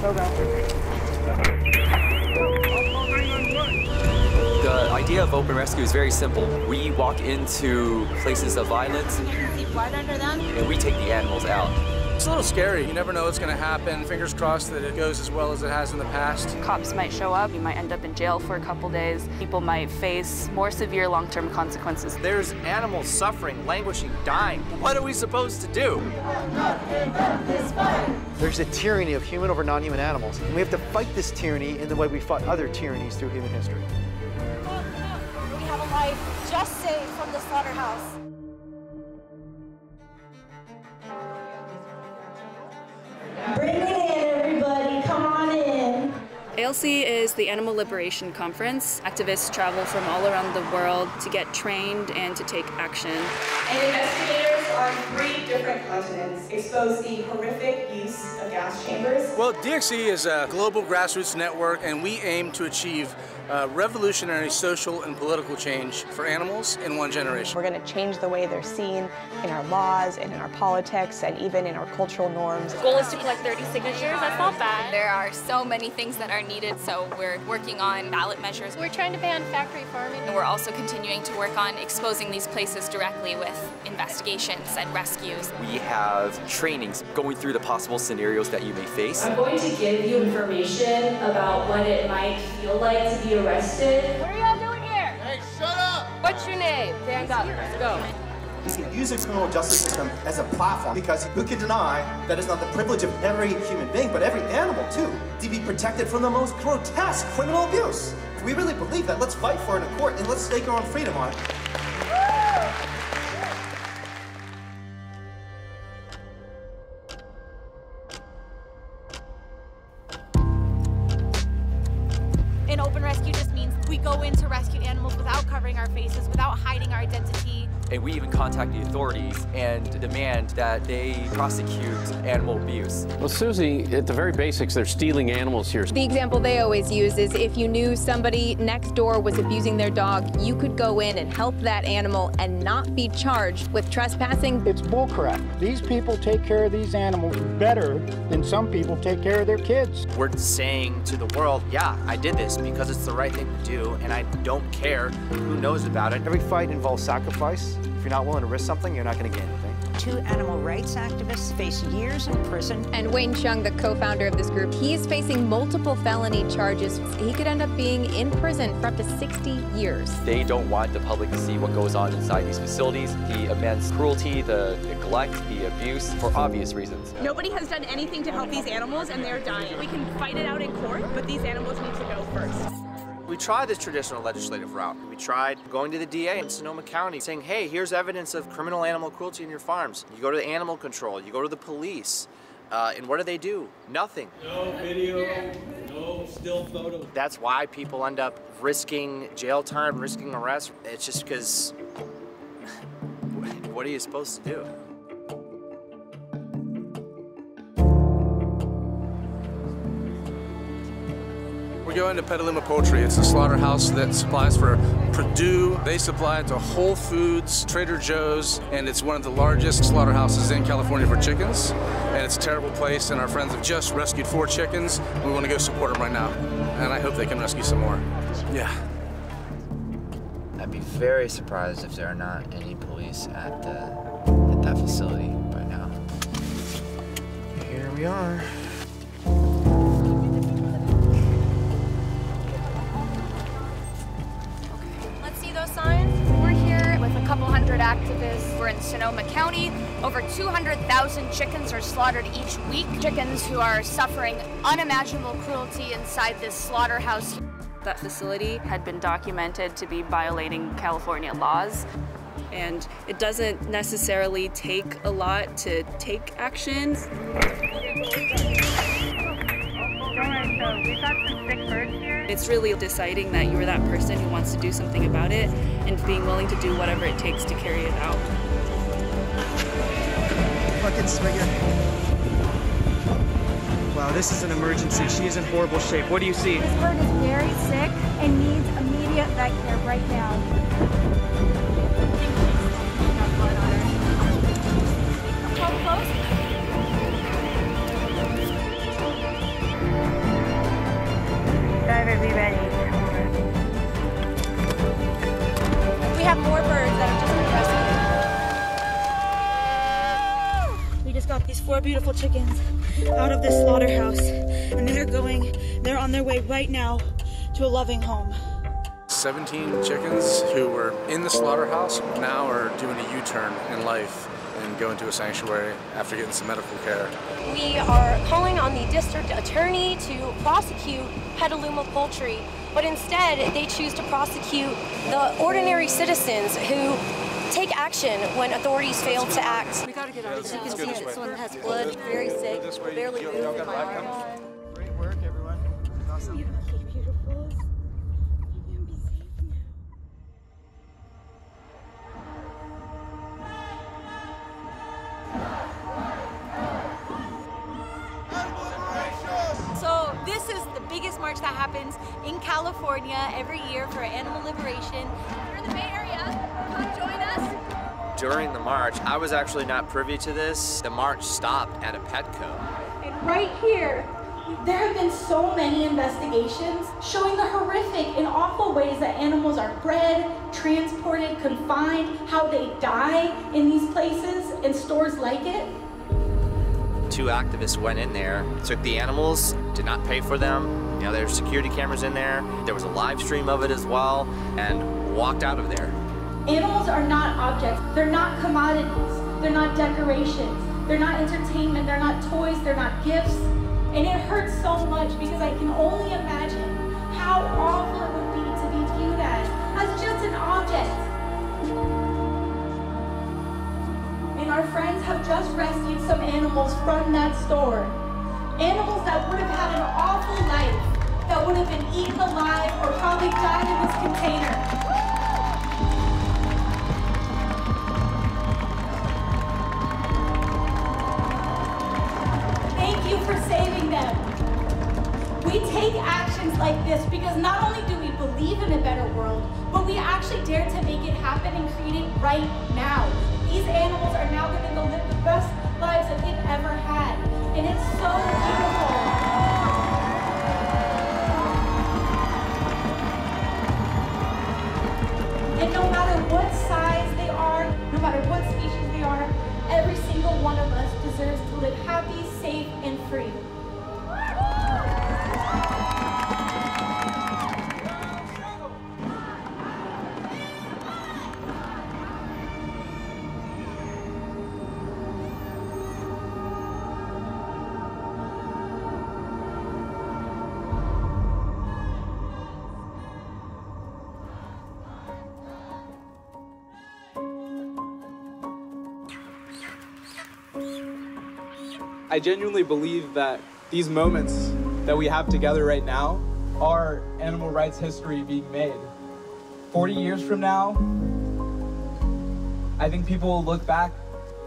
The idea of open rescue is very simple. We walk into places of violence Right under them. and we take the animals out. It's a little scary. You never know what's going to happen. Fingers crossed that it goes as well as it has in the past. Cops might show up. You might end up in jail for a couple days. People might face more severe long-term consequences. There's animals suffering, languishing, dying. What are we supposed to do? There's a tyranny of human over non-human animals, and we have to fight this tyranny in the way we fought other tyrannies through human history. We have a life just saved from the slaughterhouse. Bring it in, everybody. Come on in. ALC is the Animal Liberation Conference. Activists travel from all around the world to get trained and to take action. And investigators on three different continents expose the horrific use of gas chambers. Well, DXE is a global grassroots network, and we aim to achieve uh, revolutionary social and political change for animals in one generation. We're going to change the way they're seen in our laws and in our politics and even in our cultural norms. The Goal is to collect 30 signatures. That's not bad. There are so many things that are needed, so we're working on ballot measures. We're trying to ban factory farming. And we're also continuing to work on exposing these places directly with investigations and rescues. We have trainings going through the possible scenarios that you may face. I'm going to give you information about what it might feel like to be arrested. What are y'all doing here? Hey, shut up! What's your name? Stand up. Let's go. We can use the criminal justice system as a platform because who can deny that it's not the privilege of every human being, but every animal too, to be protected from the most grotesque criminal abuse? If we really believe that, let's fight for it in court and let's stake our own freedom on it. Go in to rescue animals without covering our faces, without hiding our identity. And we even contact the authorities and demand that they prosecute animal abuse. Well, Susie, at the very basics, they're stealing animals here. The example they always use is if you knew somebody next door was abusing their dog, you could go in and help that animal and not be charged with trespassing. It's bullcrap. These people take care of these animals better than some people take care of their kids. We're saying to the world, yeah, I did this because it's the right thing to do, and I don't care who knows about it. Every fight involves sacrifice. If you're not willing to risk something, you're not going to gain anything. Two animal rights activists face years in prison. And Wayne Hsiung, the co-founder of this group, he is facing multiple felony charges. He could end up being in prison for up to 60 years. They don't want the public to see what goes on inside these facilities, the immense cruelty, the neglect, the abuse, for obvious reasons. Nobody has done anything to help these animals and they're dying. We can fight it out in court, but these animals need to go first. We tried this traditional legislative route. We tried going to the DA in Sonoma County saying, hey, here's evidence of criminal animal cruelty in your farms. You go to the animal control, you go to the police, uh, and what do they do? Nothing. No video, no still photo. That's why people end up risking jail time, risking arrest. It's just because, what are you supposed to do? We're going to Petaluma Poultry. It's a slaughterhouse that supplies for Perdue. They supply to Whole Foods, Trader Joe's, and it's one of the largest slaughterhouses in California for chickens. And it's a terrible place, and our friends have just rescued four chickens. We want to go support them right now, and I hope they can rescue some more. Yeah. I'd be very surprised if there are not any police at the at that facility right now. Here we are. Sonoma County. Over 200,000 chickens are slaughtered each week. Chickens who are suffering unimaginable cruelty inside this slaughterhouse. That facility had been documented to be violating California laws. And it doesn't necessarily take a lot to take action. It's really deciding that you're that person who wants to do something about it and being willing to do whatever it takes to carry it out. Fucking swinger. Wow, this is an emergency. She is in horrible shape. What do you see? This bird is very sick and needs immediate vet care right now. Driver, be ready. Close? four beautiful chickens out of this slaughterhouse, and they're going, they're on their way right now to a loving home. 17 chickens who were in the slaughterhouse now are doing a U-turn in life and going to a sanctuary after getting some medical care. We are calling on the district attorney to prosecute Petaluma Poultry, but instead they choose to prosecute the ordinary citizens who take action when authorities fail to act. We gotta get out of here. You can see this one has blood, very sick, barely moving. Great work, everyone. Awesome. So this is the biggest march that happens in California every year for animal liberation. You're the Bay During the march, I was actually not privy to this. The march stopped at a Petco. And right here, there have been so many investigations showing the horrific and awful ways that animals are bred, transported, confined, how they die in these places and stores like it. Two activists went in there, took the animals, did not pay for them. You know, there's security cameras in there. There was a live stream of it as well, and walked out of there. Animals are not objects. They're not commodities. They're not decorations. They're not entertainment. They're not toys. They're not gifts. And it hurts so much because I can only imagine how awful it would be to be viewed as, as just an object. And our friends have just rescued some animals from that store. Animals that would have had an awful life, that would have been eaten alive or probably died in this container. We take actions like this because not only do we believe in a better world, but we actually dare to make it happen and create it right now. These animals are now going to live the best lives that they've ever had. And it's so beautiful. And no matter what size they are, no matter what species they are, every single one of us deserves I genuinely believe that these moments that we have together right now are animal rights history being made. 40 years from now, I think people will look back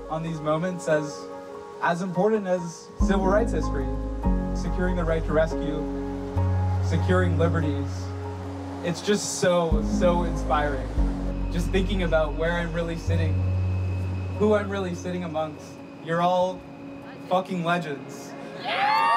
on these moments as as important as civil rights history, securing the right to rescue, securing liberties. It's just so, so inspiring. Just thinking about where I'm really sitting, who I'm really sitting amongst. You're all fucking legends. Yeah!